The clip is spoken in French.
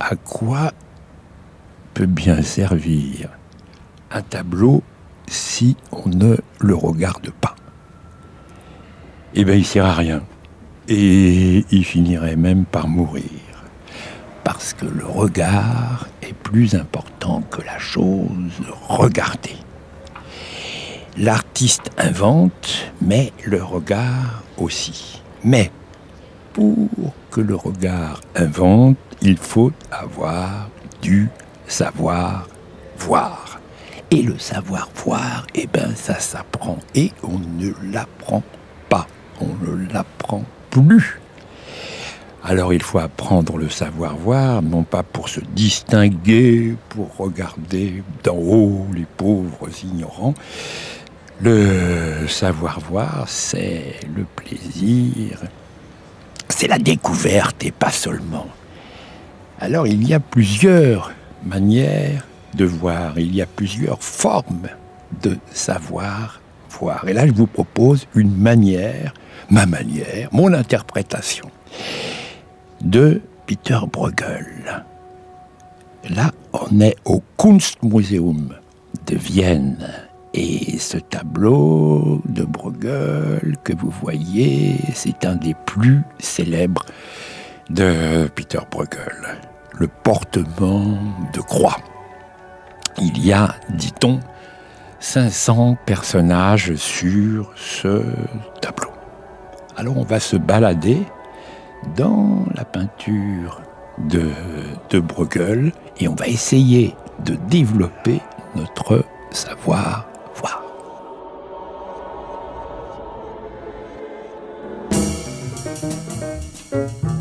à quoi peut bien servir un tableau si on ne le regarde pas? Eh bien, il sert à rien. Et il finirait même par mourir. Parce que le regard est plus important que la chose regardée. L'artiste invente, mais le regard aussi. Mais pour que le regard invente, il faut avoir du savoir voir. Et le savoir voir, eh ben ça s'apprend et on ne l'apprend pas, on ne l'apprend plus. Alors il faut apprendre le savoir voir, non pas pour se distinguer, pour regarder d'en haut les pauvres ignorants. Le savoir voir, c'est le plaisir, c'est la découverte et pas seulement. Alors il y a plusieurs manières de voir, il y a plusieurs formes de savoir voir. Et là, je vous propose une manière, ma manière, mon interprétation de Peter Bruegel. Là, on est au Kunstmuseum de Vienne. Et ce tableau de Bruegel que vous voyez, c'est un des plus célèbres de Peter Bruegel, le portement de croix. Il y a, dit-on, 500 personnages sur ce tableau. Alors on va se balader dans la peinture de, Bruegel et on va essayer de développer notre savoir voir.